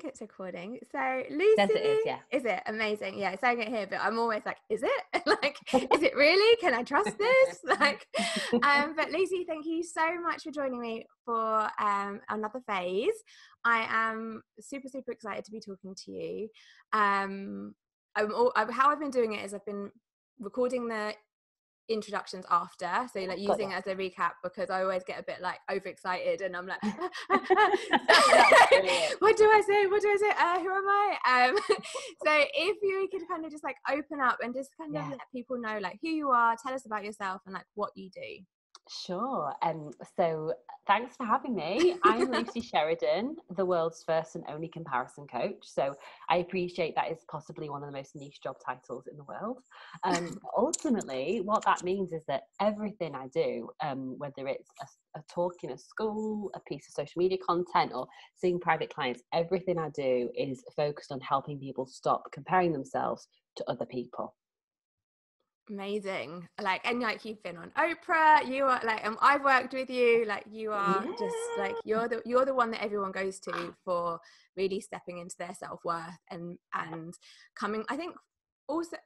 think it's recording. So Lucy, Yes, it is, yeah. Is it amazing? Yeah, it's saying it here, but I'm always like, is it? like, is it really? Can I trust this? like, um, but Lucy, thank you so much for joining me for um another phase. I am super super excited to be talking to you. Um, I'm all, I, how I've been doing it is I've been recording the introductions after so like Got using it as a recap because I always get a bit like overexcited and I'm like what do I say? What do I say? Uh, who am I? Um so if you could kind of just like open up and just kind of Yeah. let people know like who you are tell us about yourself and like what you do Sure. Um, so thanks for having me. I'm Lucy Sheridan, the world's first and only comparison coach. So I appreciate that is possibly one of the most niche job titles in the world. Um, ultimately, what that means is that everything I do, um, whether it's a, a talk in a school, a piece of social media content, or seeing private clients, everything I do is focused on helping people stop comparing themselves to other people. Amazing like and like you've been on Oprah you are like um, I've worked with you like you are just like you're the you're the one that everyone goes to for really stepping into their self-worth and and coming I think also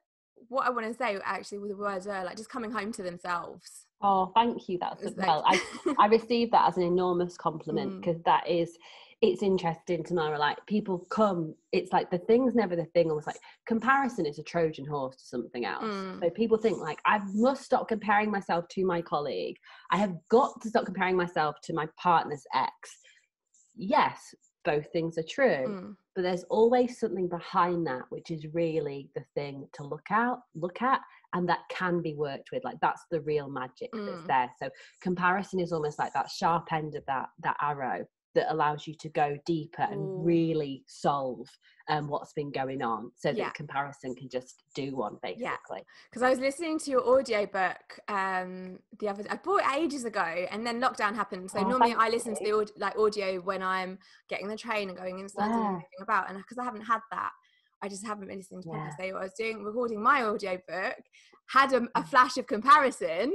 what I want to say actually with the words are like just coming home to themselves Oh, thank you. That's well. like- I I received that as an enormous compliment Mm. because that is it's interesting Tamara. Like people come, it's like the thing's never the thing. Almost like comparison is a Trojan horse to something else. Mm. So people think like I must stop comparing myself to my colleague. I have got to stop comparing myself to my partner's ex. Yes, both things are true Mm. but there's always something behind that which is really the thing to look out look at and that can be worked with like that's the real magic that's Mm. there so comparison is almost like that sharp end of that that arrow that allows you to go deeper and really solve um, what's been going on so Yeah. that comparison can just do one basically. Because I was listening to your audiobook um the other I bought it ages ago and then lockdown happened. So Oh, normally I listen to the like audio when I'm getting the train and going inside and Yeah. moving about and because I haven't had that I just haven't been listening to Yeah. podcasts so I was doing recording my audiobook had a, a Mm. flash of comparison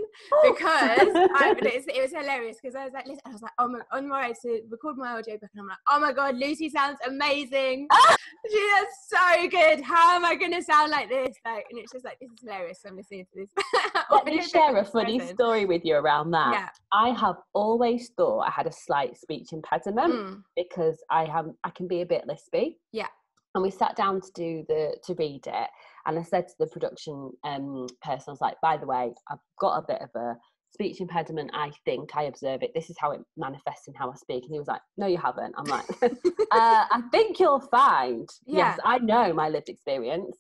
because I, it's, it was hilarious because I was like listen, I was like oh my, on my way to record my audiobook and I'm like oh my god Lucy sounds amazing she is so good how am I gonna sound like this like and it's just like this is hilarious so I'm listening to this let me share a funny person. story with you around that yeah i have always thought i had a slight speech impediment Mm, because I have I can be a bit lispy. Yeah. And we sat down to do the to read it, and I said to the production um, person, I was like, "By the way, I've got a bit of a speech impediment. I think I observe it. This is how it manifests in how I speak." And he was like, "No, you haven't." I'm like, uh, "I think you'll find. Yeah. Yes, I know my lived experience,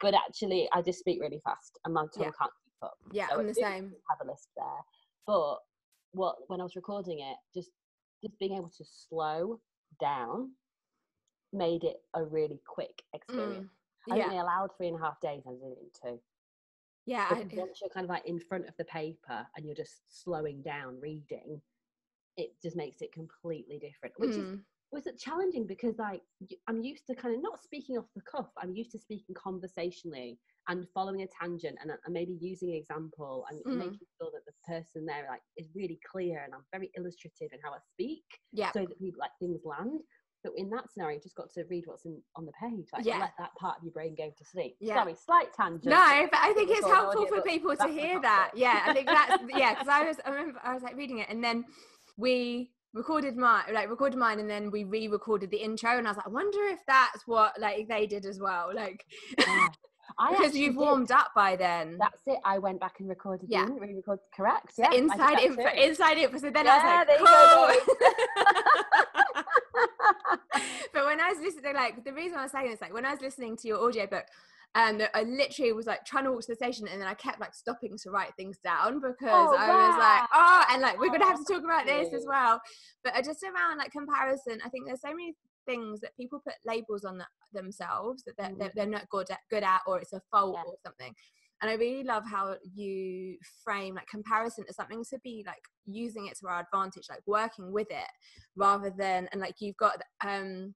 but actually, I just speak really fast, and my tongue Yeah. can't keep up. yeah So I'm the same Have a list there, but what when I was recording it, just just being able to slow down made it a really quick experience. Mm, I think they allowed three and a half days. I did it in two. yeah I, once you're kind of like in front of the paper and you're just slowing down reading, it just makes it completely different. Which is mm, was it challenging because like I'm used to kind of not speaking off the cuff. I'm used to speaking conversationally and following a tangent and, and maybe using an example and Mm. making sure that the person there like is really clear and I'm very illustrative in how I speak yeah so that people like things land. But in that scenario, you just got to read what's in on the page. Like Yeah. let that part of your brain go to sleep. Yeah. Sorry, slight tangent. no but I think it's helpful for people to hear that yeah I think that's yeah because I was I remember I was like reading it and then we recorded my like recorded mine and then we re-recorded the intro and I was like I wonder if that's what like they did as well like Yeah. I because you've did. warmed up by then That's it. I went back and recorded Yeah. re-recorded correct. Yeah, inside info, too. inside info. So then Yeah, I there you was go, oh! like, cool. but when I was listening, like the reason I was saying this, like when I was listening to your audiobook, um, I literally was like trying to walk to the station, and then I kept like stopping to write things down because Oh, I was like, oh, and like we're gonna have to Oh, talk about this as well. But uh, just around like comparison, I think there's so many things that people put labels on th- themselves that they're, they're, Mhm. they're not good at, good at, or it's a fault Yeah. or something. And I really love how you frame like comparison as something to be like using it to our advantage, like working with it rather than and like you've got um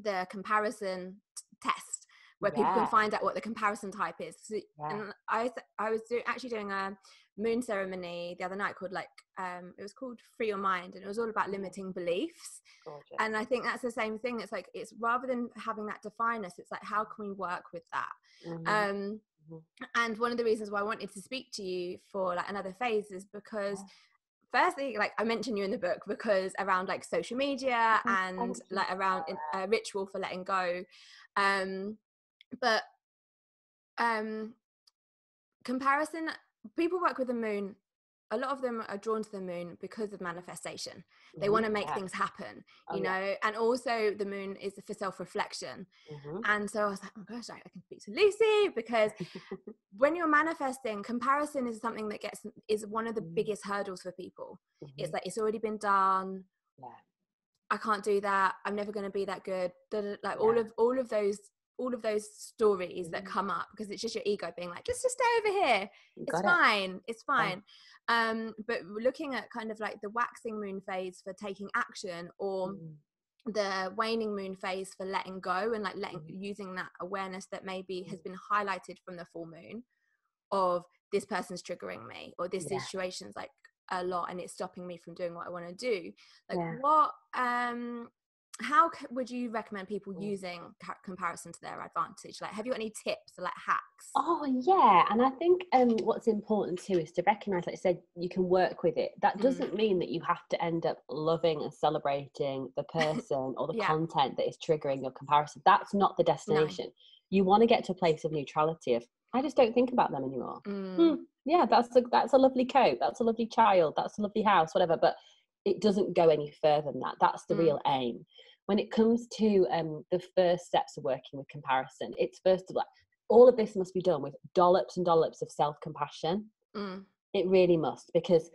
the comparison t- test where people Yeah. can find out what the comparison type is. So, Yeah. And I was I was do, actually doing a moon ceremony the other night called like um it was called Free Your Mind and it was all about limiting beliefs. Gorgeous. And I think that's the same thing. It's like it's rather than having that define us, it's like how can we work with that? Mhm. Um, Mhm. and one of the reasons why I wanted to speak to you for like another phase is because firstly like I mentioned you in the book because around like social media Oh, and like around in- a ritual for letting go. Um but um comparison people work with the moon a lot of them are drawn to the moon because of manifestation they Mhm. want to make Yeah. things happen Oh, you yeah. know and also the moon is for self-reflection Mhm. and so I was like, oh gosh, I I can speak to Lucy because when you're manifesting, comparison is something that gets is one of the Mm. biggest hurdles for people. It's Mhm. like it's already been done. Yeah. I can't do that. I'm never going to be that good. Like all of all of those all of those stories that Mhm. come up because it's just your ego being like, just just stay over here. It's it. fine. It's fine. Um, but looking at kind of like the waxing moon phase for taking action or Mm. the waning moon phase for letting go and like letting Mhm. using that awareness that maybe has Mm. been highlighted from the full moon of this person's triggering me or this Yeah. situation's like a lot and it's stopping me from doing what I want to do like Yeah. what um how would you recommend people Mm. using ca- comparison to their advantage like have you got any tips or like hacks Oh yeah, and I think um, what's important too is to recognise, like I said, you can work with it. That Mm. doesn't mean that you have to end up loving and celebrating the person or the Yeah. content that is triggering your comparison. That's not the destination. You want to get to a place of neutrality. Of I just don't think about them anymore. Mm, Hmm, yeah, that's a that's a lovely coat. That's a lovely child. That's a lovely house. Whatever, but it doesn't go any further than that. That's the Mm. real aim. When it comes to um, the first steps of working with comparison, it's first of all, all of this must be done with dollops and dollops of self compassion. mm, It really must, because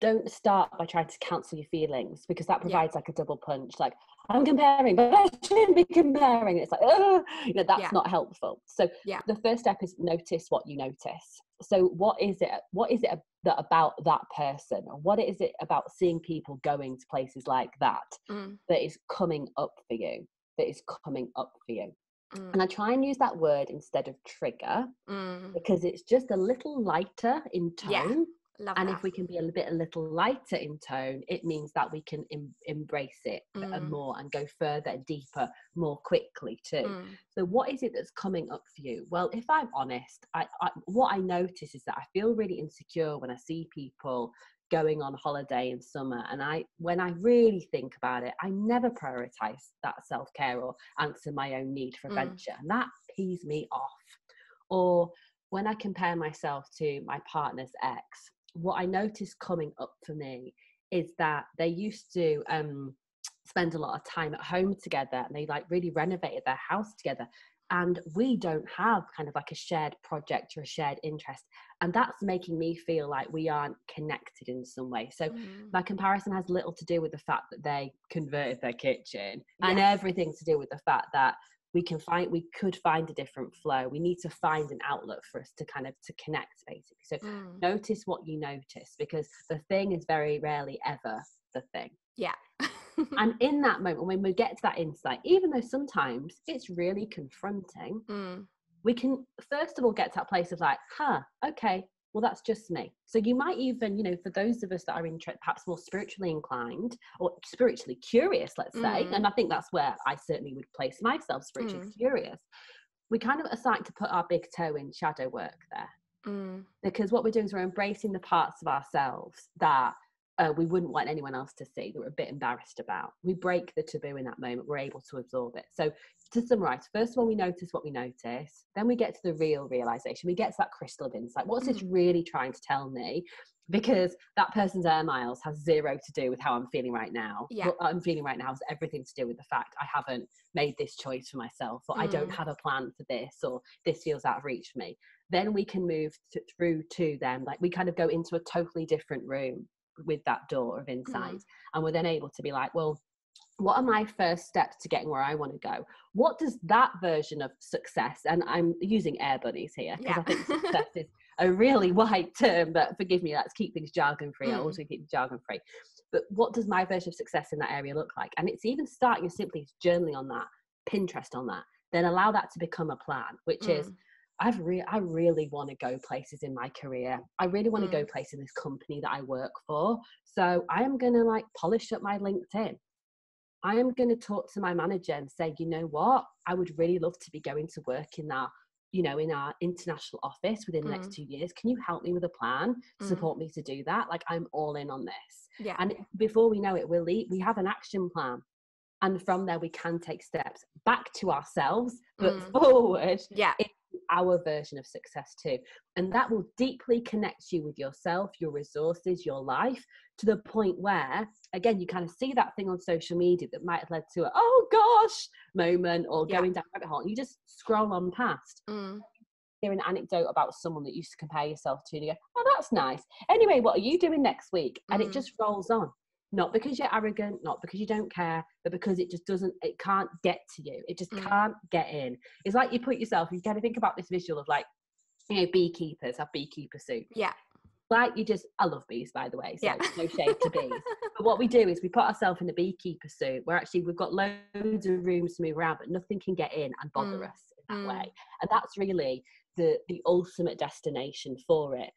don't start by trying to cancel your feelings because that Yeah. provides like a double punch. Like I'm comparing, but I shouldn't be comparing. It's like, oh, you know, that's Yeah. not helpful. So Yeah. the first step is notice what you notice. So what is it? What is it that about that person, or what is it about seeing people going to places like that mm, that is coming up for you? That is coming up for you. mm, And I try and use that word instead of trigger mm. because it's just a little lighter in tone. Love And that if we can be a bit a little lighter in tone, it means that we can em- embrace it Mm. more and go further and deeper more quickly too. Mm, So, what is it that's coming up for you? Well, if I'm honest, I, I what I notice is that I feel really insecure when I see people going on holiday in summer, and I when I really think about it, I never prioritize that self care or answer my own need for Mm. adventure, and that pees me off. Or when I compare myself to my partner's ex, what I notice coming up for me is that they used to um, spend a lot of time at home together and they like really renovated their house together. And we don't have kind of like a shared project or a shared interest. And that's making me feel like we aren't connected in some way. So mm. my comparison has little to do with the fact that they converted their kitchen and everything to do with the fact that we can find we could find a different flow we need to find an outlet for us to kind of to connect basically so Mm. notice what you notice because the thing is very rarely ever the thing Yeah. and in that moment when we get to that insight even though sometimes it's really confronting Mm, we can first of all get to that place of like huh okay well that's just me so you might even you know for those of us that are inter- perhaps more spiritually inclined or spiritually curious let's say Mm. and i think that's where i certainly would place myself spiritually Mm. curious we kind of are starting to put our big toe in shadow work there mm, because what we're doing is we're embracing the parts of ourselves that uh, we wouldn't want anyone else to see that we're a bit embarrassed about. We break the taboo in that moment, we're able to absorb it. So, to summarize, first of all, we notice what we notice, then we get to the real realization, we get to that crystal of insight. What's this really trying to tell me? Because that person's air miles has zero to do with how I'm feeling right now. Yeah. What I'm feeling right now has everything to do with the fact I haven't made this choice for myself, or I don't Mm. have a plan for this, or this feels out of reach for me then we can move to, through to them like we kind of go into a totally different room with that door of insight and we're then able to be like well what are my first steps to getting where i want to go? What does that version of success and i'm using air bunnies here because i think success is a really wide term but forgive me let's keep things jargon free. I Mm. always keep jargon free. But what does my version of success in that area look like? And it's even starting as simply journaling on that pinterest on that then allow that to become a plan, which is Mm. I've re- I really want to go places in my career. I really want to Mm. go places in this company that I work for. So I am going to like polish up my LinkedIn. I am going to talk to my manager and say, you know what? I would really love to be going to work in that, you know, in our international office within the next two years. Can you help me with a plan to Mm. support me to do that? Like I'm all in on this. Yeah. And before we know it, we'll lead, we have an action plan. And from there, we can take steps back to ourselves, but Mm. forward yeah. Our version of success too. And that will deeply connect you with yourself, your resources, your life to the point where, again, you kind of see that thing on social media that might have led to a, oh gosh, moment or Yeah. going down rabbit hole. And you just scroll on past. Mm. Hear an anecdote about someone that you used to compare yourself to, and you go, oh, that's nice. Anyway, what are you doing next week? And Mm. it just rolls on. Not because you're arrogant, not because you don't care, but because it just doesn't, it can't get to you. It just Mm. can't get in. It's like you put yourself, you kind of think about this visual of like, you know, beekeepers have beekeeper suit. Yeah. Like you just, I love bees, by the way, so Yeah. no shade to bees. But what we do is we put ourselves in a beekeeper suit where actually we've got loads of rooms to move around, but nothing can get in and bother Mm. us in that Mm. way. And that's really the the ultimate destination for it.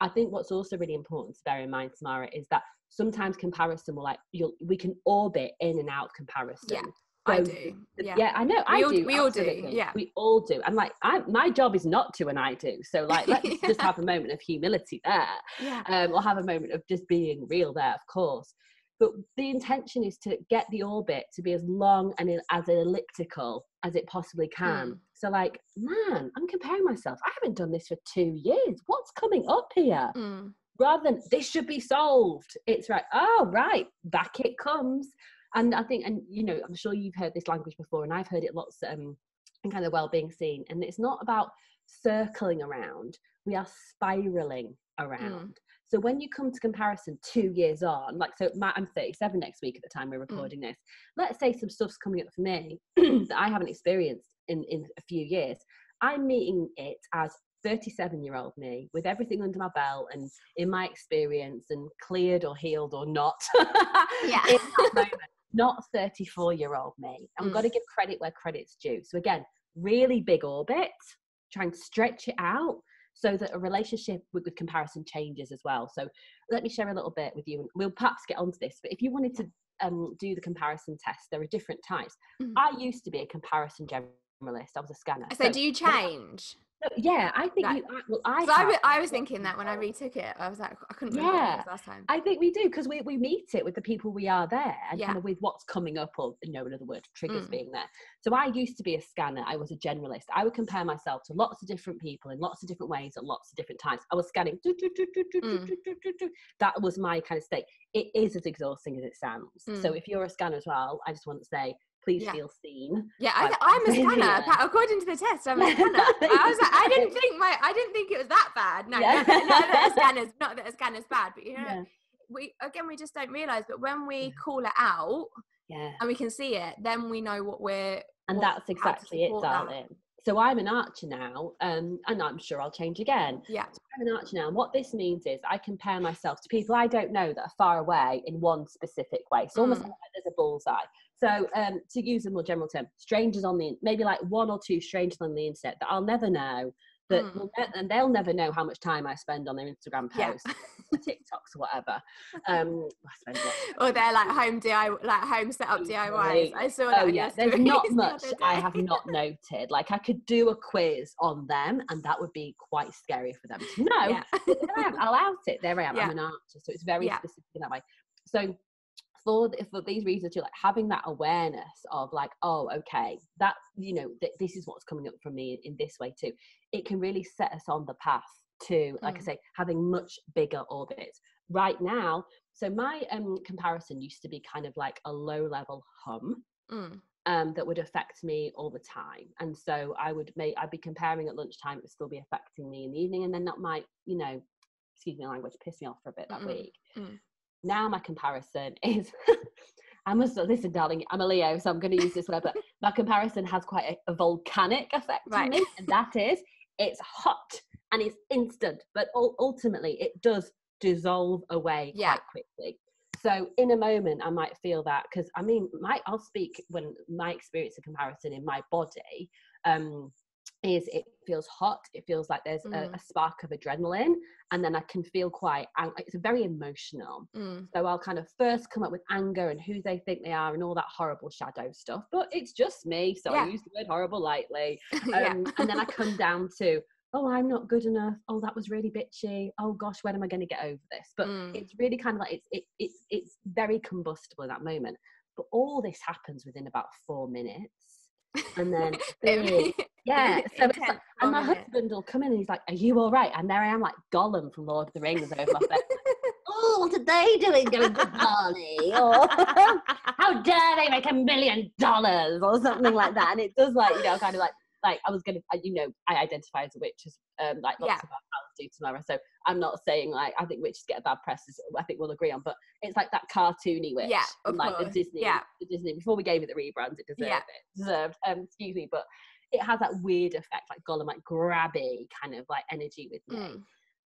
I think what's also really important to bear in mind, Tamara, is that sometimes comparison will like you'll we can orbit in and out of comparison. Yeah, I do. the- Yeah. I know. I all- do. we all do, yeah. we all do. And like, I, my job is not to, and I do. So like, let's just have a moment of humility there Yeah. um, or have a moment of just being real there, of course. But the intention is to get the orbit to be as long and as elliptical as it possibly can. Mm. So, like, man, I'm comparing myself. I haven't done this for two years. What's coming up here? Mm. Rather than this should be solved, it's right. Oh, right, back it comes. And I think, and you know, I'm sure you've heard this language before, and I've heard it lots um, in kind of well-being scene. And it's not about circling around; we are spiraling around. So when you come to comparison two years on, like so, my, I'm 37 next week at the time we're recording this. Let's say some stuff's coming up for me that I haven't experienced in in a few years. I'm meeting it as 37 year old me with everything under my belt and in my experience and cleared or healed or not. Yeah. in that moment, not 34 year old me. I've Mm. got to give credit where credit's due. So again, really big orbit, try and stretch it out so that a relationship with, with comparison changes as well. So let me share a little bit with you, and we'll perhaps get onto this. But if you wanted to um, do the comparison test, there are different types. Mhm. I used to be a comparison generalist. I was a scanner. So, do you change? No, yeah, I think Right. you. I, well, I. I. I was thinking that when I retook it, I was like, I couldn't remember what it Yeah. was last time. I think we do because we, we meet it with the people we are there and Yeah. kind of with what's coming up or you know in other words triggers Mm. being there. So I used to be a scanner. I was a generalist. I would compare myself to lots of different people in lots of different ways at lots of different times. I was scanning. do, do, do, Mm. That was my kind of state. It is as exhausting as it sounds. So Mm. if you're a scanner as well, I just want to say please Yeah. feel seen. Yeah, I, I'm- a Yeah. scanner. Pa- According to the test, I'm a scanner. I was like, I didn't think my, I didn't think it was that bad. No, Yeah. not, that, not that a scanner's, not that a scanner's bad, but you know, Yeah. we again, we just don't realize. But when we Yeah. call it out Yeah. and we can see it, then we know what we're. And what- that's exactly it, support that. darling. So I'm an archer now, um, and I'm sure I'll change again. Yeah. I'm an archer now. And what this means is I compare myself to people I don't know that are far away in one specific way. So almost Mm. like there's a bullseye. So um, to use a more general term, strangers on the maybe like one or two strangers on the internet that I'll never know. That Mm. will ne- and they'll never know how much time I spend on their Instagram posts, or TikToks, or whatever. Um, I spend or they're like home DIY, like home set up DIYs. I saw that. Oh yeah, there's not stories the much I have not noted. Like I could do a quiz on them, and that would be quite scary for them to know. Yeah. There I am. I'll out it. There I am. Yeah. I'm an archer, so it's very Yeah. specific in that way. So for for these reasons, too, like having that awareness of like, oh, okay, that you know, th- this is what's coming up for me in, in this way too. It can really set us on the path to, like I Mm. say, having much bigger orbits. Right now, so my um comparison used to be kind of like a low level hum Mm. um, that would affect me all the time. And so I would make, I'd be comparing at lunchtime, it would still be affecting me in the evening, and then that might, you know, excuse me, language, piss me off for a bit that Mm-mm. week. Mm. Now my comparison is, I must listen, darling, I'm a Leo, so I'm going to use this word, but my comparison has quite a, a volcanic effect on Right. me, and that is, it's hot and it's instant, but ultimately it does dissolve away Yeah. quite quickly. so in a moment i might feel that because i mean my i'll speak when my experience of comparison in my body um is it feels hot it feels like there's Mm. a, a spark of adrenaline and then i can feel quite it's very emotional Mm. so i'll kind of first come up with anger and who they think they are and all that horrible shadow stuff but it's just me so Yeah. i use the word horrible lightly yeah. um, and then I come down to, oh, I'm not good enough. Oh, that was really bitchy. Oh gosh, when am I going to get over this? But Mm. it's really kind of like it's it, it's it's very combustible in that moment. But all this happens within about four minutes, and then yeah, so it's like, and my husband will come in and he's like, "Are you all right?" And there I am, like Gollum from Lord of the Rings, over my face. oh, what are they doing? Going good morning, or oh, how dare they make a million dollars or something like that and it does like you know kind of like like i was gonna you know i identify as a witch as um like lots Yeah. of our pals do Tamara so i'm not saying like i think witches get a bad press as i think we'll agree on but it's like that cartoony witch Yeah, of like the course. disney Yeah. the disney before we gave it the rebrand it deserved Yeah. it deserved um excuse me but it has that weird effect like gollum like grabby kind of like energy with me Mm.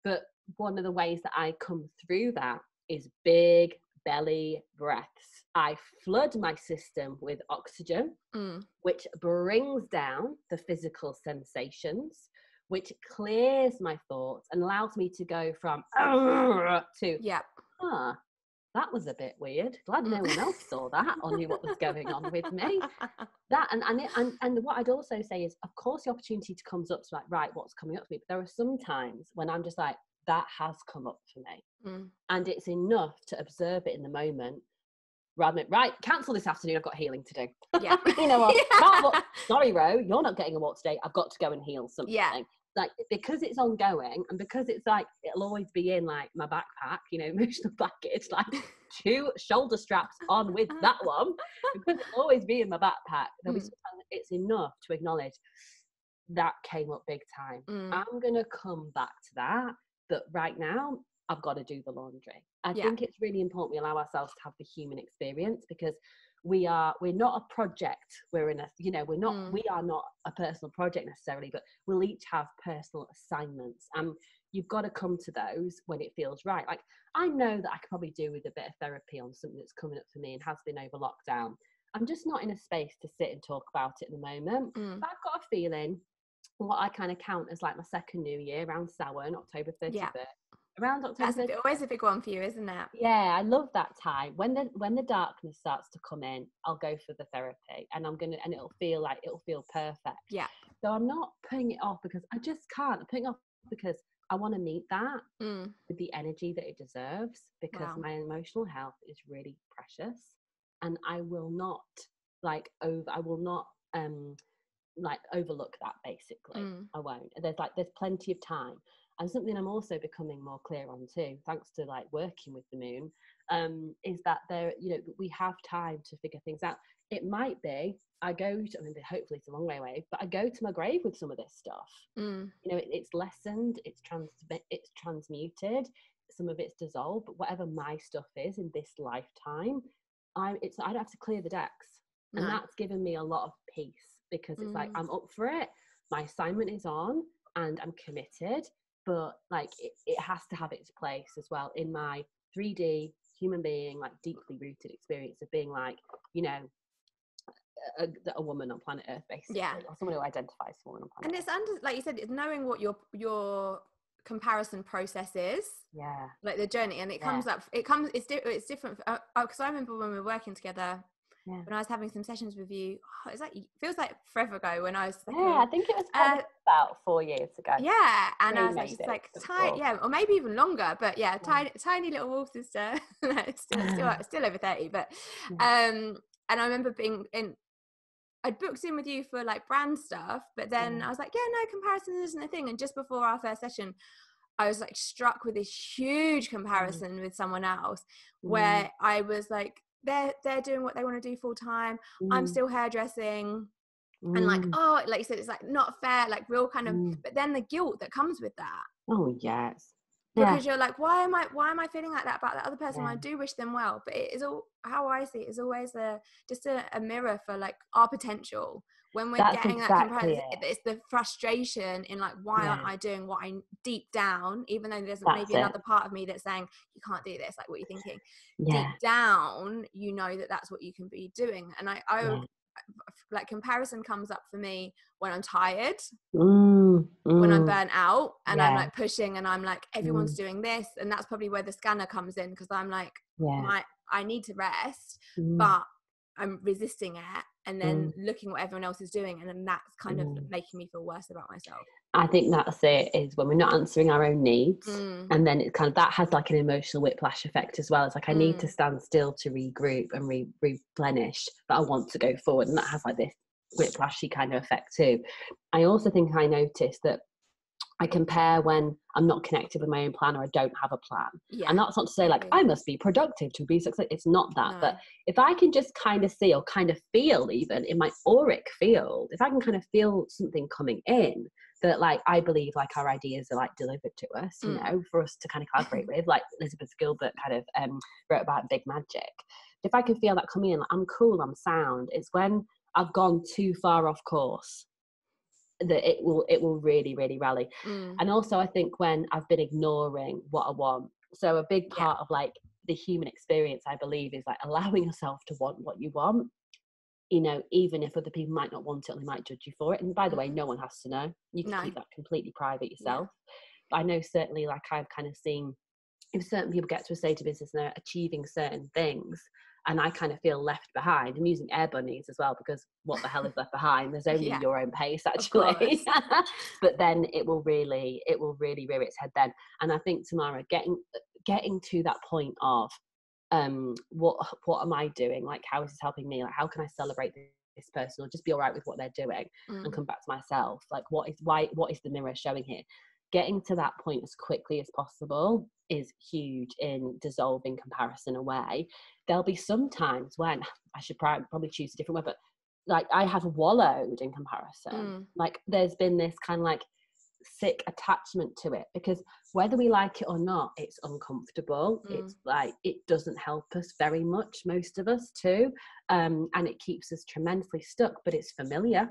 but one of the ways that I come through that is big belly breaths. I flood my system with oxygen, Mm. which brings down the physical sensations, which clears my thoughts and allows me to go from to, Yeah. ah, that was a bit weird. Glad no one else saw that or knew what was going on with me that and and, it, and and what I'd also say is, of course, the opportunity to comes up to like, right, what's coming up for me. But there are some times when I'm just like, that has come up for me, Mm. and it's enough to observe it in the moment, rather than right, cancel this afternoon. I've got healing to do. Yeah. you know what? Yeah. Sorry, Ro, you're not getting a walk today. I've got to go and heal something. Yeah. Like because it's ongoing and because it's like it'll always be in like my backpack, you know, emotional baggage, like two shoulder straps on with that one because it'll always be in my backpack. There'll be Mm. sometimes it's enough to acknowledge that came up big time. Mm. I'm gonna come back to that, but right now I've got to do the laundry. I Yeah. think it's really important we allow ourselves to have the human experience because we are we're not a project. We're in a you know we're not Mm. we are not a personal project necessarily, but we'll each have personal assignments and you've got to come to those when it feels right. Like I know that I could probably do with a bit of therapy on something that's coming up for me and has been over lockdown. I'm just not in a space to sit and talk about it at the moment. Mm. But I've got a feeling what I kind of count as like my second new year around Samhain, October 31st. Yeah. Around October That's a always a big one for you, isn't it? Yeah, I love that time. When the when the darkness starts to come in, I'll go for the therapy and I'm gonna and it'll feel like it'll feel perfect. Yeah. So I'm not putting it off because I just can't. I'm putting it off because I want to meet that Mm. with the energy that it deserves because Wow. my emotional health is really precious and I will not like over I will not um like overlook that basically. Mm. I won't. There's like there's plenty of time. And something I'm also becoming more clear on too, thanks to like working with the moon, um, is that there, you know, we have time to figure things out. It might be I go to, I mean, hopefully it's a long way away, but I go to my grave with some of this stuff Mm. you know it, it's lessened it's trans it's transmuted some of it's dissolved but whatever my stuff is in this lifetime I'm it's i don't have to clear the decks and No. that's given me a lot of peace because it's like Mm. i'm up for it my assignment is on and i'm committed but like it, it has to have its place as well in my 3d human being like deeply rooted experience of being like you know a, a woman on planet earth basically Yeah. or someone who identifies as a woman on planet And it's under, like you said, it's knowing what your your comparison process is, yeah like the journey, and it Yeah. comes up. It comes. It's di- it's different. Because I remember when we were working together, Yeah. when I was having some sessions with you. Oh, it's like feels like forever ago when I was. like, Yeah, I think it was Uh, about four years ago. Yeah, and I Three was like, just like tiny, yeah, or maybe even longer, but yeah, tiny, tiny little wolf sister, No, still, still, still over thirty, but um, and I remember being in. I'd booked in with you for like brand stuff, but then Yeah. I was like, yeah, no, comparison isn't a thing. And just before our first session, I was like struck with this huge comparison with someone else, Mm, where I was like, they're they're doing what they want to do full time. I'm mm, still hairdressing and like mm, oh like you said it's like not fair like real kind of mm. but then the guilt that comes with that oh yes, because you're like why am i why am i feeling like that about that other person Yeah. i do wish them well but it is all how i see it is always a just a, a mirror for like our potential when we're That's getting exactly that comparison it. it's the frustration in like why aren't i doing what i deep down even though there's That's maybe it. another part of me that's saying you can't do this like what are you thinking? Yeah. deep down you know that that's what you can be doing and i i Yeah. like comparison comes up for me when i'm tired Mm, when I'm mm, burnt out and I'm like pushing and I'm like everyone's doing this and that's probably where the scanner comes in because I'm like yeah. My I need to rest mm, but I'm resisting it and then looking what everyone else is doing and then that's kind of Mm. making me feel worse about myself. I think that's it is when we're not answering our own needs Mm, and then it kind of that has like an emotional whiplash effect as well it's like i need to Mm. stand still to regroup and re- replenish but i want to go forward and that has like this whiplashy kind of effect too i also think i noticed that i compare when i'm not connected with my own plan or i don't have a plan yeah. and that's not to say like i must be productive to be successful it's not that no. but if I can just kind of see or kind of feel even in my auric field, if I can kind of feel something coming in that like I believe like our ideas are like delivered to us, you Mm. know, for us to kind of collaborate with, like Elizabeth Gilbert kind of um wrote about big magic. If I can feel that coming in, like, I'm cool, I'm sound. It's when I've gone too far off course that it will it will really, really rally Mm, and also i think when i've been ignoring what i want so a big Yeah. part of like the human experience i believe is like allowing yourself to want what you want you know even if other people might not want it and they might judge you for it and by the way no one has to know you can. No. keep that completely private yourself but i know certainly like i've kind of seen if certain people get to a state of business and they're achieving certain things and I kind of feel left behind. I'm using air bunnies as well because what the hell is left behind? There's only Yeah. your own pace actually. but then it will really, it will really rear its head then. And I think Tamara, getting getting to that point of um what what am I doing? Like how is this helping me? Like how can I celebrate this person or just be all right with what they're doing mm, and come back to myself? Like what is why what is the mirror showing here? Getting to that point as quickly as possible is huge in dissolving comparison away. There'll be some times when I should probably choose a different word, but like I have wallowed in comparison. mm, Like there's been this kind of like sick attachment to it because whether we like it or not, it's uncomfortable. Mm. It's like it doesn't help us very much, most of us too. Um, and it keeps us tremendously stuck, but it's familiar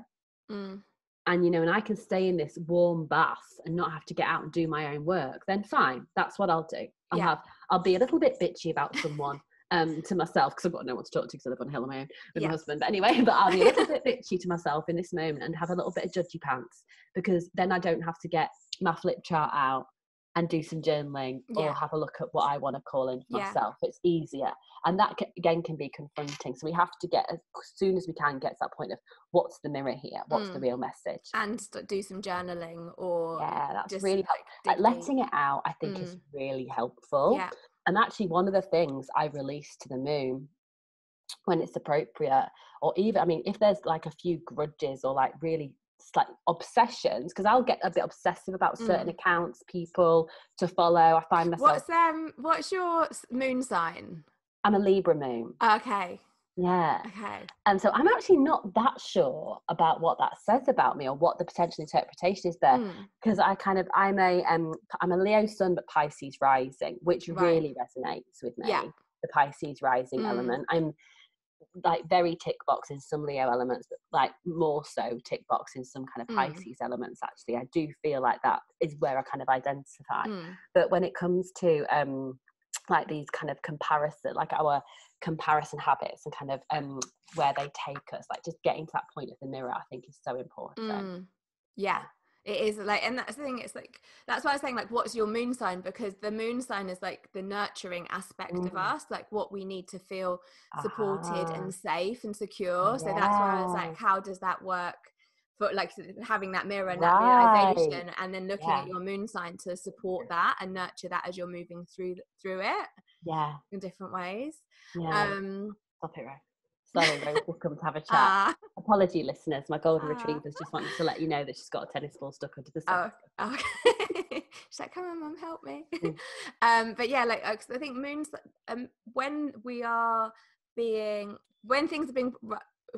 mm, and you know and i can stay in this warm bath and not have to get out and do my own work then fine that's what i'll do i'll Yeah. have i'll be a little bit bitchy about someone um to myself because i've got no one to talk to because i live on a hill on my own with Yeah. my husband but anyway but i'll be a little bit bitchy to myself in this moment and have a little bit of judgy pants because then i don't have to get my flip chart out and do some journaling or have a look at what i want to call in for Yeah. myself it's easier. And that ca- again can be confronting so we have to get as soon as we can get to that point of what's the mirror here what's the Mm. real message? And do some journaling or yeah that's just really like letting it out i think is really helpful. Yeah. And actually one of the things i release to the moon when it's appropriate or even i mean if there's like a few grudges or like really like obsessions because i'll get a bit obsessive about certain Mm. accounts people to follow i find myself what's um what's your moon sign i'm a libra moon okay yeah okay and so i'm actually not that sure about what that says about me or what the potential interpretation is there Mm, because I kind of I'm a um I'm a Leo sun but Pisces rising, which Right. really resonates with me. Yeah. The Pisces rising Mm. element. I'm like very tick box in some Leo elements, but like more so tick box in some kind of Mm. Pisces elements. Actually, I do feel like that is where I kind of identify. mm, But when it comes to um like these kind of comparison, like our comparison habits and kind of um where they take us, like just getting to that point of the mirror, I think is so important. mm. yeah it is like and that's the thing it's like that's why i was saying like what's your moon sign because the moon sign is like the nurturing aspect of Mm. us like what we need to feel supported Ah. and safe and secure so that's why i was like how does that work for like having that mirror and that realization and then looking at your moon sign to support that and nurture that as you're moving through through it Yeah, in different ways yeah. um Stop it, Ray. Sorry, Rose. We'll come to have a chat. ah, Apology, listeners. My golden Ah. retrievers just wanted to let you know that she's got a tennis ball stuck under the Oh, sofa. okay. She's like, come on, mum, help me. Mm. um, but yeah, like, uh, I think moons, um, when we are being, when things are being,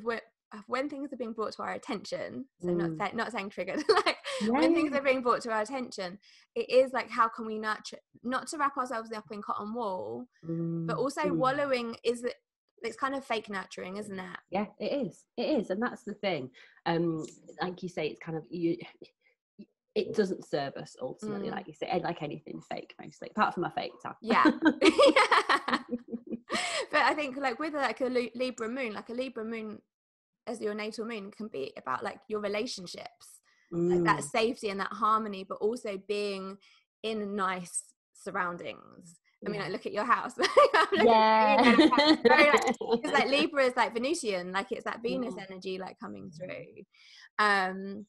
when, when things are being brought to our attention so Mm. not say, not saying triggered like Yeah, when things are being brought to our attention it is like how can we nurture not to wrap ourselves up in cotton wool but Mm, also mm. wallowing is it it's kind of fake nurturing isn't it Yeah, it is. It is, and that's the thing. Um, like you say, it's kind of you. It doesn't serve us ultimately, Mm. like you say, like anything fake, mostly, apart from my fake tab. yeah but i think like with like a libra moon like a libra moon as your natal moon can be about like your relationships like that Mm, safety and that harmony but also being in nice surroundings i mean yeah. like look at your house I'm at you, yeah. like, very, like, it's like libra is like venusian like it's that venus Yeah. energy like coming through um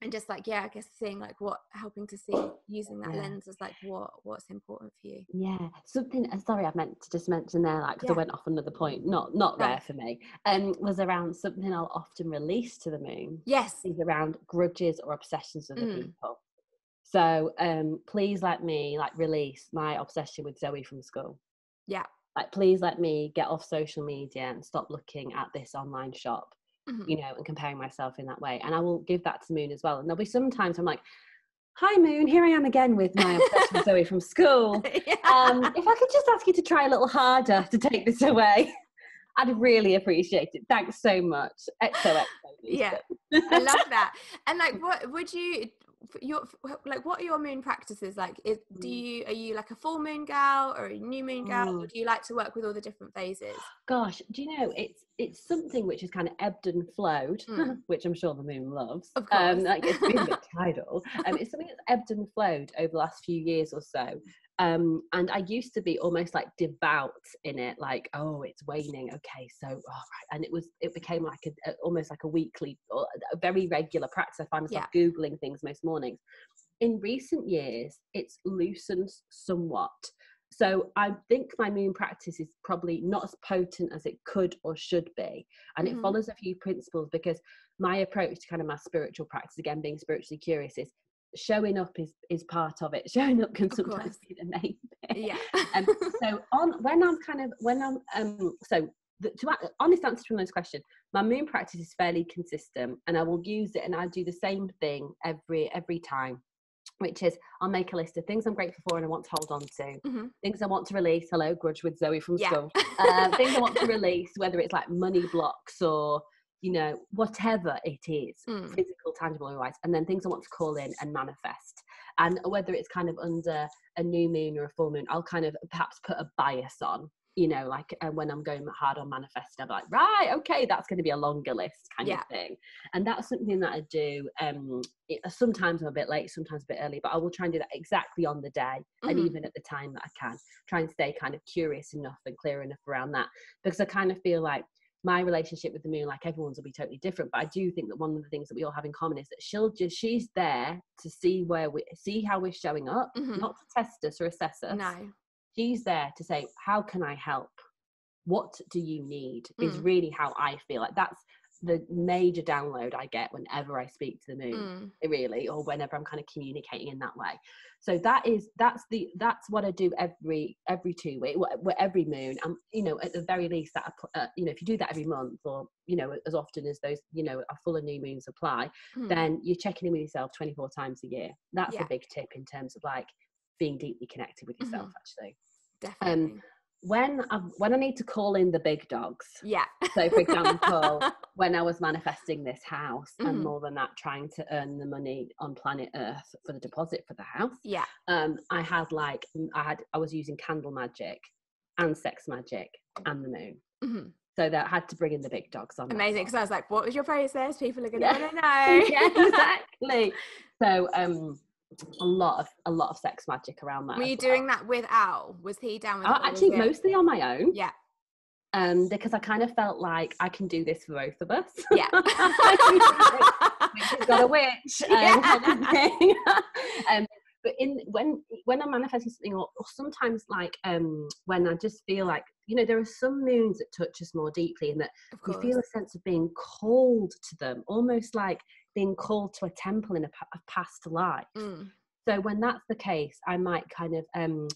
and just like yeah i guess seeing like what helping to see using that Yeah. lens is like what what's important for you Yeah, something. uh, Sorry, I meant to just mention there, like, because Yeah. I went off another point. Not, not Go on. for me. Um, was around something I'll often release to the moon. yes Is around grudges or obsessions of the Mm. people. So, um, please let me like release my obsession with Zoe from school. Yeah. Like, please let me get off social media and stop looking at this online shop. Mhm. You know, and comparing myself in that way. And I will give that to Moon as well. And there'll be sometimes I'm like, "Hi, Moon. Here I am again with my obsession with Zoe from school." Yeah. um, if I could just ask you to try a little harder to take this away, I'd really appreciate it. Thanks so much. XOXO. Yeah. I love that. And like, what would you? Your like, what are your moon practices like? Is, do Mm. you are you like a full moon gal or a new moon gal, or Mm. do you like to work with all the different phases? Gosh, do you know it's it's something which is kind of ebbed and flowed, Mm. which I'm sure the moon loves. Of Um, course. like it's been a bit tidal. Um, it's something that's ebbed and flowed over the last few years or so. Um, and I used to be almost like devout in it, like, oh, it's waning. Okay, so all right. And it was it became like a, a- almost like a weekly or a very regular practice. I find myself googling things most mornings. In recent years, it's loosened somewhat. So I think my moon practice is probably not as potent as it could or should be. And Mhm. it follows a few principles because my approach to kind of my spiritual practice, again being spiritually curious, is showing up is is part of it. Showing up can sometimes be the main bit. Yeah. Um, so on when I'm kind of when I'm um so the, to honest answer to another question, my moon practice is fairly consistent, and I will use it, and I do the same thing every every time, which is I'll make a list of things I'm grateful for and I want to hold on to, Mhm. things I want to release. Hello, grudge with Zoe from Yeah. school. Uh, things I want to release, whether it's like money blocks or you know whatever it is, Mm. physical, tangible, or otherwise, and then things I want to call in and manifest. And whether it's kind of under a new moon or a full moon, I'll kind of perhaps put a bias on. You know, like uh, when I'm going hard on manifesting, I'm like, right, okay, that's going to be a longer list kind Yeah. of thing. And that's something that I do. Um, it, sometimes I'm a bit late, sometimes a bit early, but I will try and do that exactly on the day and Mhm. even at the time that I can. Try and stay kind of curious enough and clear enough around that because I kind of feel like my relationship with the moon, like everyone's, will be totally different. But I do think that one of the things that we all have in common is that she'll just she's there to see where we see how we're showing up, Mhm. not to test us or assess us. No. She's there to say, how can I help? What do you need? Is Mm. really how I feel. Like that's the major download I get whenever I speak to the moon Mm. really or whenever i'm kind of communicating in that way so that is that's the that's what i do every every two weeks every moon and you know at the very least that I uh, you know if you do that every month or you know as often as those you know a full of new moons apply Mm. then you're checking in with yourself 24 times a year that's Yeah. a big tip in terms of like being deeply connected with yourself Mhm. actually Definitely. When i when i need to call in the big dogs yeah. so for example when I was manifesting this house and Mhm. more than that, trying to earn the money on planet Earth for the deposit for the house, yeah. um, I had like I had I was using candle magic and sex magic and the moon, hmm so that I had to bring in the big dogs on. Amazing. Because I was like, what was your process? People are going to Yeah. want to know. yeah, exactly. So um, a lot of a lot of sex magic around that. Were you well. doing that with Al? Was he down with Oh, actually, mostly on my own. Yeah. Um, because I kind of felt like I can do this for both of us. Yeah. Got a witch um, Yeah. kind of thing. um, but in when when I'm manifesting something, or, or sometimes like um, when I just feel like you know there are some moons that touch us more deeply, and that we feel a sense of being called to them, almost like being called to a temple in a, a past life. Mm. So when that's the case, I might kind of um,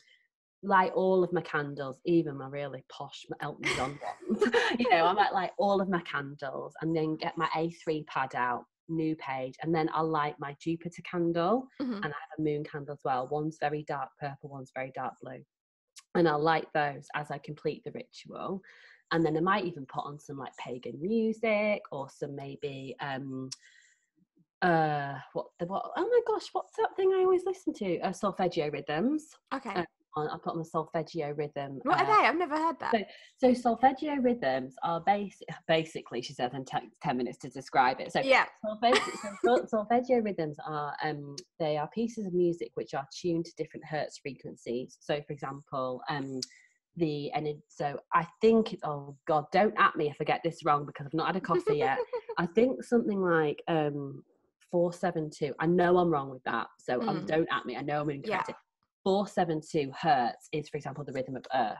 light all of my candles, even my really posh Elton John ones. you know, I might light all of my candles and then get my A3 pad out, new page, and then I'll light my Jupiter candle Mhm. and I have a moon candle as well. One's very dark purple, one's very dark blue. And I'll light those as I complete the ritual. And then I might even put on some like pagan music or some maybe um uh what the what oh my gosh what's that thing I always listen to uh, solfeggio rhythms Okay. uh, on I put on the solfeggio rhythm what are uh, they? I've never heard that. so- so solfeggio rhythms are basic basically she says in te- 10 minutes to describe it so yeah. Solfeggio, so solfeggio rhythms are um, they are pieces of music which are tuned to different hertz frequencies. So, for example, um, the and it, so I think it's oh god, don't at me if I get this wrong because I've not had a coffee yet. I think something like um, four seven two. I know I'm wrong with that, so um, Mm. don't at me. I know I'm incorrect. Yeah. Four seven two hertz is, for example, the rhythm of Earth.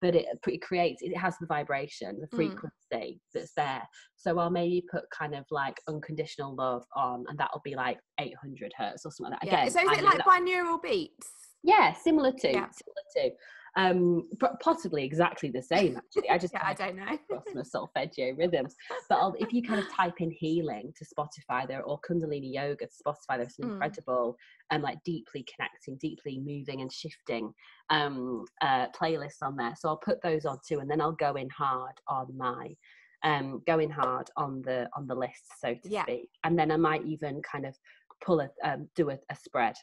But it, it creates, it has the vibration, the Mm. frequency that's there. So I'll maybe put kind of like unconditional love on, and that'll be like 800 hertz or something like that. yeah. Again, so is it know like binaural beats? yeah, similar to, Yeah. similar to, um, possibly exactly the same. Actually, I just Yeah, I don't know. solfeggio rhythms. But I'll, if you kind of type in healing to Spotify there or Kundalini yoga to Spotify, there's some Mm. incredible and like deeply connecting, deeply moving and shifting um, uh, playlists on there. So I'll put those on too, and then I'll go in hard on my um, going hard on the on the list, so to Yeah. speak. And then I might even kind of pull a um, do a, a spread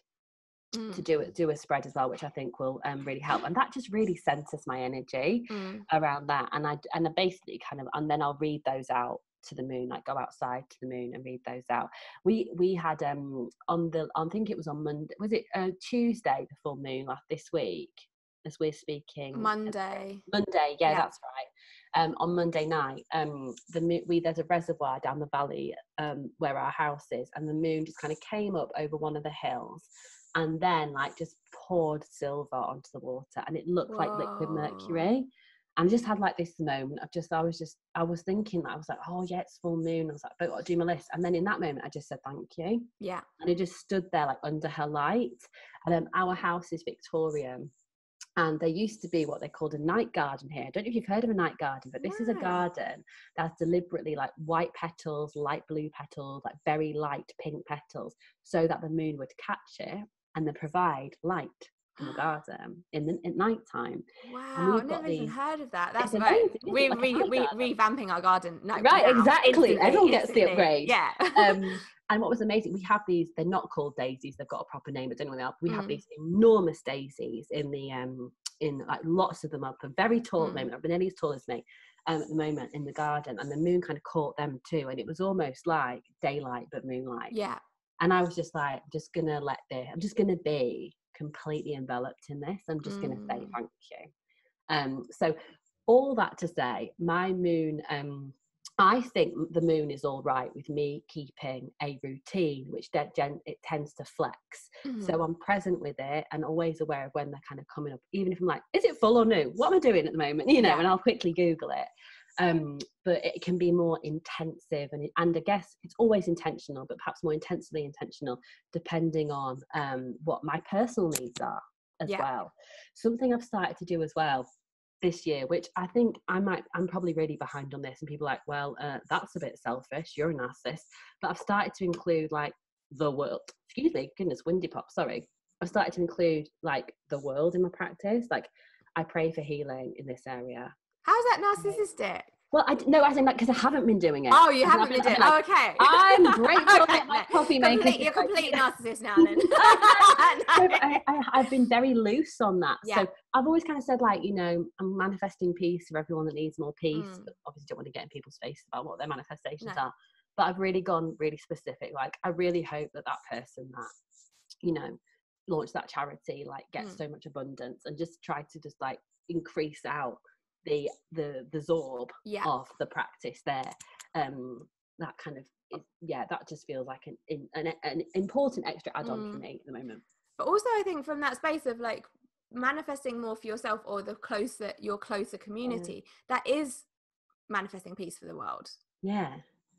to Mm, do it do a spread as well, which I think will um, really help. And that just really centers my energy mm, around that and i and I basically kind of and then i'll read those out to the moon like go outside to the moon and read those out we we had um on the i think it was on monday was it uh, tuesday before moon like this week as we're speaking Monday. monday yeah, Yeah. that's right um on monday night um the moon we there's a reservoir down the valley um where our house is and the moon just kind of came up over one of the hills and then like just poured silver onto the water and it looked like liquid mercury. And I just had like this moment of just I was just I was thinking that I was like oh yeah it's full moon. I was like but I'll do my list? And then in that moment I just said thank you. Yeah. and I just stood there like under her light. And um, our house is Victorian and there used to be what they called a night garden here. I don't know if you've heard of a night garden but this is a garden that's deliberately like white petals light blue petals like very light pink petals so that the moon would catch it and they provide light in the garden in the at night time Wow, I've never even heard of that. That's right. amazing, isn't We? Like a we revamping our garden. No, Right, now, exactly. instantly, Everyone gets the upgrade. Yeah. um, and what was amazing, we have these, they're not called daisies, they've got a proper name, but don't know what they are. We have Mm. these enormous daisies in the, um, in like lots of them up, and very tall at the Mm. moment, I've been nearly as tall as me um, at the moment in the garden, and the moon kind of caught them too, and it was almost like daylight but moonlight. yeah. And I was just like, just gonna let this, I'm just gonna be completely enveloped in this. I'm just gonna say Mm. thank you. Um, so all that to say, my moon, um, I think the moon is all right with me keeping a routine, which de- gen- it tends to flex. Mhm. So I'm present with it and always aware of when they're kind of coming up, even if I'm like, is it full or new? What am I doing at the moment? You know, Yeah. and I'll quickly Google it. Um, but it can be more intensive and, and I guess it's always intentional, but perhaps more intensely intentional depending on um, what my personal needs are as Yeah. well. Something I've started to do as well this year, which I think I might, I'm probably really behind on this. And people are like, well, uh, that's a bit selfish. You're a narcissist. But I've started to include like the world. Excuse me, goodness, windy pop. Sorry. I've started to include like the world in my practice. Like I pray for healing in this area. How's that narcissistic? Well, I no, as in like because I haven't been doing it. Oh, you As haven't been I've doing. like, oh, okay. I'm grateful Okay, get my coffee maker. Complete, you're complete narcissist now. Then. No. I, I, I've been very loose on that. Yeah. So I've always kind of said, like, you know, I'm manifesting peace for everyone that needs more peace. Mm. But obviously, don't want to get in people's face about what their manifestations No. are. But I've really gone really specific. Like, I really hope that that person that, you know, launched that charity, like, gets Mm. so much abundance and just try to just like increase out the the the zorb yeah. of the practice there. Um, that kind of is, yeah, that just feels like an an, an important extra add-on for Mm. me at the moment. But also, I think from that space of like manifesting more for yourself or the closer your closer community, that is manifesting peace for the world. Yeah,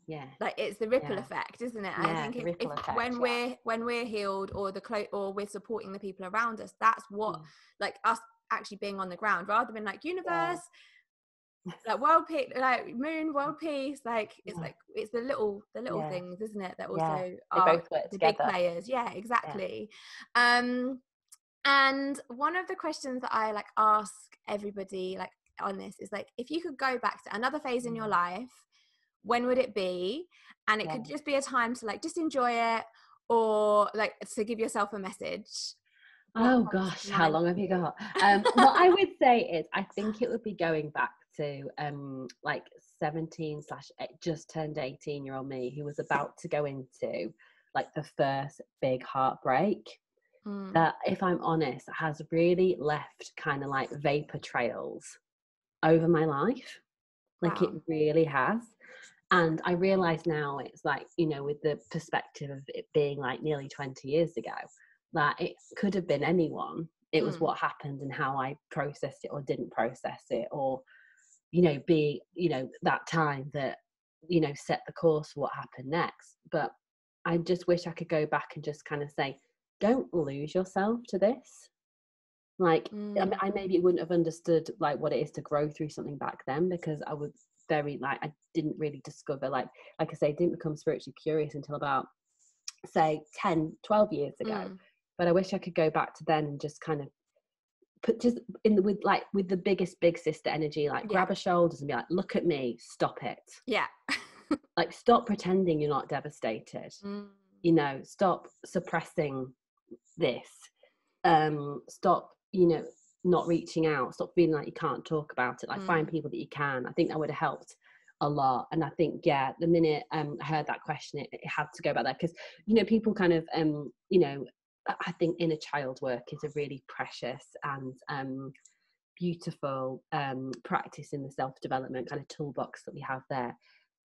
yeah, Like it's the ripple Yeah. effect, isn't it? And I Yeah, think if, if effect, when yeah. we're when we're healed or the clo- or we're supporting the people around us, that's what Mm. like us actually being on the ground rather than like universe. Like world peace like moon world peace like it's Yeah. like it's the little the little Yeah. things isn't it that also are the big players. Yeah exactly. Um and one of the questions that i like ask everybody like on this is like if you could go back to another phase in your Mm. life when would it be? And it could just be a time to like just enjoy it or like to give yourself a message Oh gosh, how long have you got? Um, what I would say is, I think it would be going back to um, like 17 slash just turned 18 year old me who was about to go into like the first big heartbreak. Mm. That, if I'm honest, has really left kind of like vapor trails over my life. Like it really has. And I realize now it's like, you know, with the perspective of it being like nearly 20 years ago, that it could have been anyone. It was Mm. what happened and how I processed it or didn't process it, or, you know, be, you know, that time that, you know, set the course for what happened next. But I just wish I could go back and just kind of say, don't lose yourself to this. Like, I, Mm. m- I maybe wouldn't have understood like what it is to grow through something back then because I was very like I didn't really discover like like I say didn't become spiritually curious until about say 10 12 years ago Mm. But I wish I could go back to then and just kind of put just in the with like with the biggest big sister energy like Yeah. grab her shoulders and be like look at me stop it. Yeah. Like stop pretending you're not devastated. Mm. you know stop suppressing this. Um stop you know not reaching out. Stop feeling like you can't talk about it. Like find Mm. people that you can. I think that would have helped a lot. And i think yeah the minute um i heard that question it, it had to go back there because you know people kind of um you know I- think inner child work is a really precious and um beautiful um practice in the self-development kind of toolbox that we have there.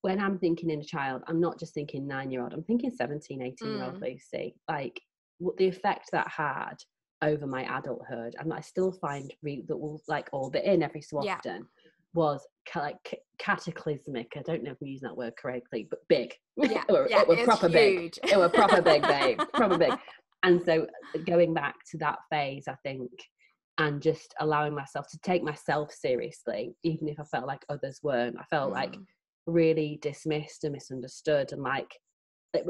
When i'm thinking inner child i'm not just thinking nine year old i'm thinking 17 18 year old Mm. lucy. Like what the effect that had over my adulthood and i still find re- that will like all bit in every so Yeah. often was ca- like ca- cataclysmic. I don't know if i'm using that word correctly but big. Yeah. It were, yeah it were proper big. it were proper big babe. Proper big and so uh, going back to that phase i think and just allowing myself to take myself seriously even if i felt like others weren't i felt like Mm. really dismissed and misunderstood and like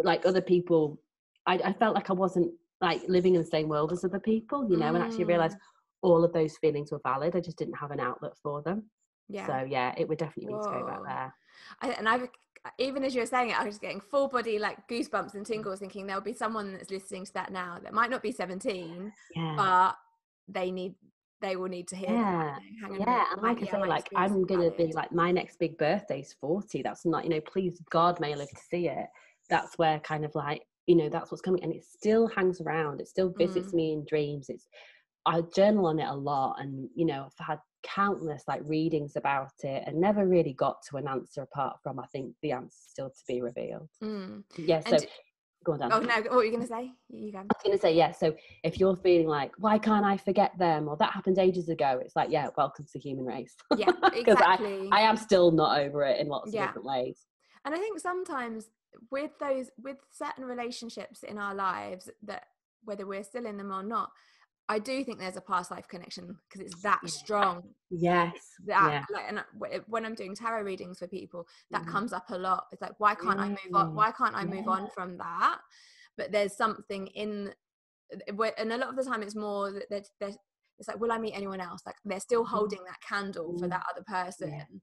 like other people I, I felt like i wasn't like living in the same world as other people you know and actually realized Mm. all of those feelings were valid i just didn't have an outlet for them yeah so yeah it would definitely be to go back there I, and I've even as you were saying it, I was getting full body like goosebumps Mm. and tingles, thinking there'll be someone that's listening to that now that might not be 17, yeah but they need they will need to hear Yeah, that. you know, hang on a yeah and like i say like i'm gonna be like my next big birthday's 40 that's not you know please god may I live to see it that's where kind of like you know that's what's coming and it still hangs around it still visits Mm. me in dreams it's i journal on it a lot and you know i've had countless like readings about it and never really got to an answer apart from i think the answer still to be revealed Mm. yeah so And go on Dan. oh no, what were you gonna say? You can. I was going to say, yeah. So if you're feeling like, why can't I forget them, or that happened ages ago, it's like, yeah, welcome to the human race. Yeah, exactly. I, I am still not over it in lots Yeah. of different ways. And I think sometimes with those with certain relationships in our lives that whether we're still in them or not, I do think there's a past life connection because it's that strong. Yes. That yeah. like and when I'm doing tarot readings for people, that Mhm. comes up a lot. It's like why can't I move on? Mm. Why can't I move on from that? But there's something in uh, and a lot of the time it's more that there's, there's it's like will I meet anyone else? Like they're still Mhm. holding that candle for Mm. that other person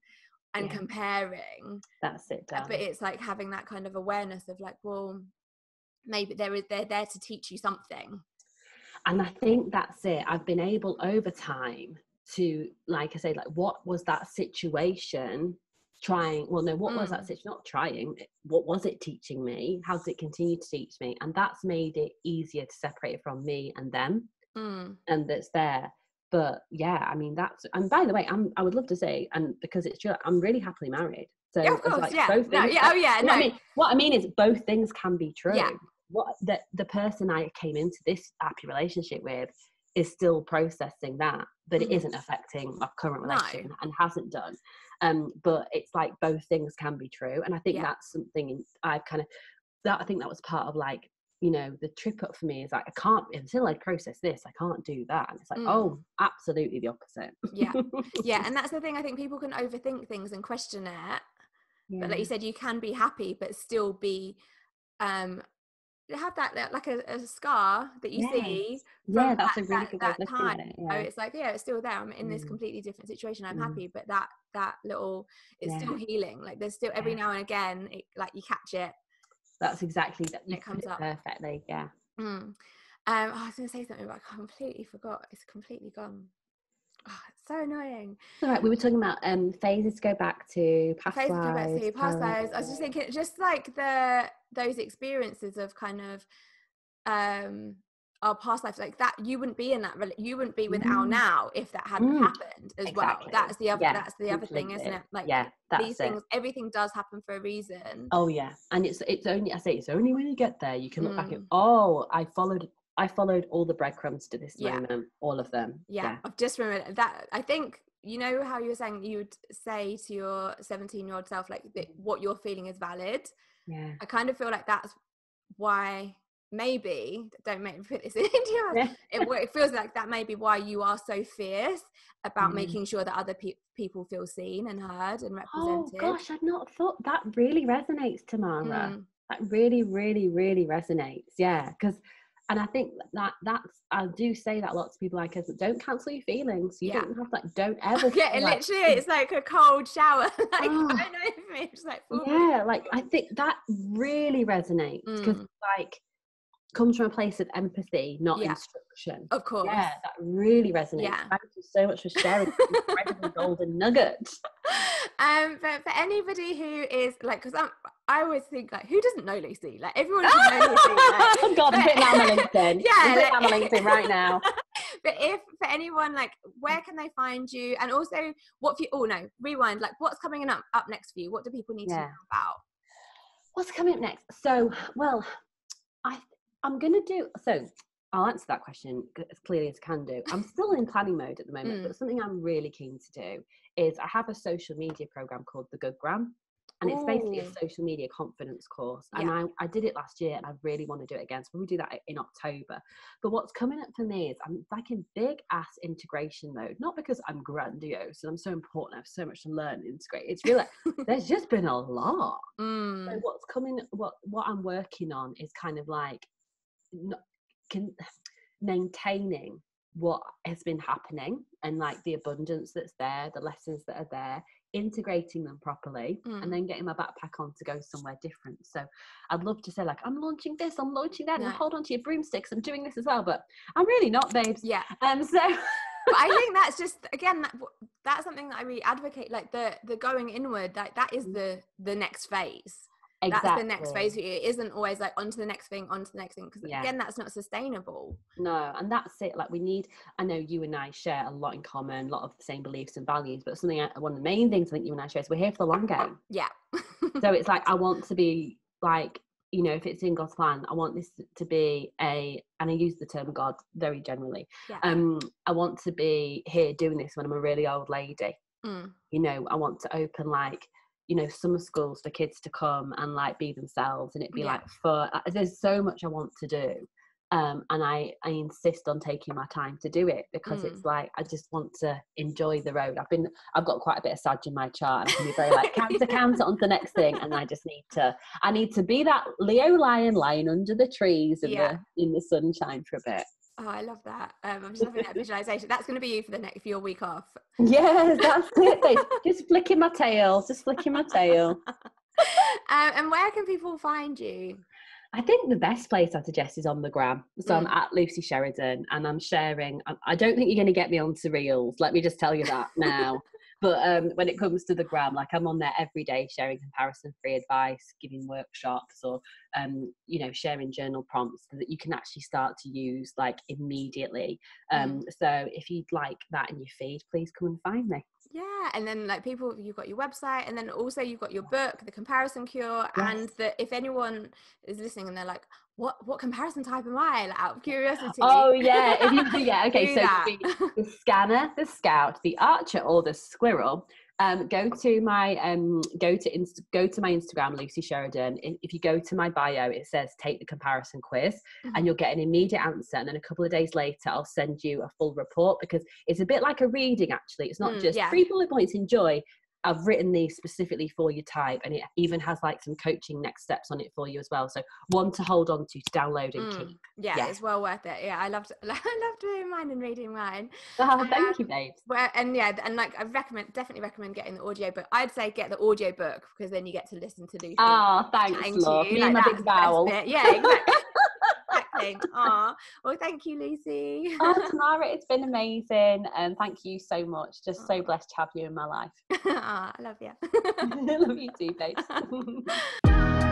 and Yeah. comparing That's it. uh, but it's like having that kind of awareness of like well maybe there is they're there to teach you something and I think that's it. I've been able over time to, like I say, like what was that situation trying? Well, no, what was that Mm. situation? Not trying. What was it teaching me? How does it continue to teach me? And that's made it easier to separate it from me and them. mm. and that's there. But yeah, I mean that's and by the way, I'm I would love to say, and because it's true, I'm really happily married. So yeah of course like yeah both no yeah oh yeah what no I mean, what I mean is both things can be true. Yeah. What the the person I came into this happy relationship with is still processing that, but it Mhm. isn't affecting my current No. relationship and hasn't done. Um, but it's like both things can be true, and I think Yeah. that's something I've kind of that I think that was part of like you know, the trip up for me is like, I can't, until I process this, I can't do that. And it's like, Mm. oh, absolutely the opposite. Yeah. yeah and that's the thing i think people can overthink things and question it but like you said you can be happy but still be um have that like a, a scar that you see Yes. from yeah, that's that- a really that- good that time. it. oh Yeah. it's like yeah it's still there i'm in this Mm. completely different situation i'm Mm. happy but that that little it's still healing like there's still every Yeah. now and again it, like you catch it That's exactly that. It comes up. perfectly. Yeah. Mm. Um, I was going to say something, but I completely forgot. It's completely gone. Oh, it's so annoying. All right. We were talking about um phases go back to past Phase come back to lives, past lives. I was just thinking, just like the those experiences of kind of um our past lives, like that. You wouldn't be in that. You wouldn't be with Mm. now if that hadn't Mm. happened as well. That's the other. Yeah, that's the other thing, isn't it? Like yeah, that's these it. things, everything does happen for a reason. Oh yeah, and it's it's only I say it's only when you get there you can look back at Mm. oh I followed I followed all the breadcrumbs to this Yeah. moment, all of them. yeah, I've just remembered that. I think you know how you were saying you'd say to your 17 year old self like that what you're feeling is valid. Yeah, I kind of feel like that's why maybe don't make me put this your yeah. it, it feels like that may be why you are so fierce about Mm. making sure that other pe- people feel seen and heard and represented. Oh gosh, I'd not thought that really resonates, Tamara. Mm, That really, really, really resonates. Yeah, because and I think that that's I do say that a lot to people like us. Don't cancel your feelings. You Yeah. don't have like don't ever. yeah, it like, literally it's like a cold shower. like Oh. I don't know if it's like full- yeah like i think that really resonates because Mm. like comes from a place of empathy not Yeah. instruction of course. yeah that really resonates Yeah. thank you so much for sharing incredible golden nugget um, but for anybody who is like, because I'm, I always think like, who doesn't know Lucy? Like everyone should know Lucy. Like, oh god i'm but- putting that on my linkedin Yeah, i'm putting that on my linkedin right now but if for anyone like, where can they find you? And also, what for you? Oh no, rewind. Like, what's coming up up next for you? What do people need to know about? what's coming up next so well i i'm gonna do so i'll answer that question as clearly as i can do. I'm still in planning mode at the moment Mm. but something i'm really keen to do is i have a social media program called the good gram and it's basically a social media confidence course and Yeah. I, I did it last year and i really want to do it again so we do that in october. But what's coming up for me is i'm like in big ass integration mode not because i'm grandiose and i'm so important i have so much to learn and integrate it's really like, there's just been a lot. So Mm, what's coming what what i'm working on is kind of like can, maintaining what has been happening and like the abundance that's there the lessons that are there integrating them properly Mm. and then getting my backpack on to go somewhere different so i'd love to say like i'm launching this i'm launching that No. and hold on to your broomsticks i'm doing this as well but i'm really not babes yeah, um so I think that's just again that, that's something that I really advocate. Like the the going inward. Like that is the the next phase. That's the next phase for you. It isn't always like onto the next thing, onto the next thing. Because Yeah. again, that's not sustainable. No, and that's it. Like we need. I know you and I share a lot in common, a lot of the same beliefs and values. But something, I- one of the main things I think you and I share is we're here for the long game. Yeah. So it's like I want to be like, you know, if it's in God's plan, I want this to be a, and I use the term God very generally. Yeah. Um, I want to be here doing this when I'm a really old lady. Mm. You know, I want to open like you know summer schools for kids to come and like be themselves and it'd be Yeah. like for there's so much i want to do um and i i insist on taking my time to do it because Mm. it's like i just want to enjoy the road i've been i've got quite a bit of sag in my chart and i can be very like cancer cancer on to the next thing and i just need to i need to be that leo lion lying under the trees in Yeah. the in the sunshine for a bit Oh, I love that. Um, I'm just loving that visualization. That's going to be you for the next for your week off. yes that's it just flicking my tail just flicking my tail um, and where can people find you? I think the best place I suggest is on the gram. So I'm Mm. at Lucy Sheridan and I'm sharing. I, I don't think you're going to get me onto reels. Let me just tell you that now. But um, when it comes to the gram, like I'm on there every day sharing comparison free advice, giving workshops, or um, you know, sharing journal prompts so that you can actually start to use like immediately. Um, So if you'd like that in your feed, please come and find me. Yeah, and then like people, you've got your website, and then also you've got your book, The Comparison Cure, and that if anyone is listening and they're like, "What what comparison type am I?" Like, out of curiosity. Oh yeah, if you, yeah. Okay, so the, the scanner, the scout, the archer, or the squirrel. Um, go to my um, go to inst- go to my Instagram, Lucy Sheridan. If, you go to my bio, it says take the comparison quiz, mm-hmm. and you'll get an immediate answer. And then a couple of days later, I'll send you a full report because it's a bit like a reading. Actually, it's not mm, just yeah. three bullet points. Enjoy. I've written these specifically for your type, and it even has like some coaching next steps on it for you as well. So one to hold on to, to download and mm, keep. Yeah, yeah, it's well worth it. Yeah, I loved, I loved doing mine and reading mine. Oh, thank um, you, babes. Well, and yeah, and like I recommend, definitely recommend getting the audio book. I'd say get the audio book because then you get to listen to Lucy. Oh, thanks, love. Me like, and my big vowel. Yeah, exactly. Aw. Well, thank you, Lucy. oh, Tamara, it's been amazing. And thank you so much. Just so blessed to have you in my life. I love you. I love you too, babes.